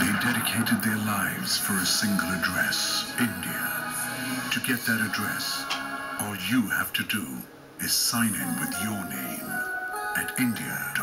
They dedicated their lives for a single address, India. To get that address, all you have to do is sign in with your name at India.